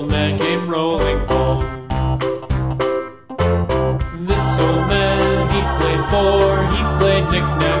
Old man came rolling home. This old man, he played four. He played knick-knack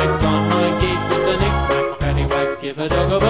knick-knack on my gate with a knick-knack paddywhack. Give a dog a bone.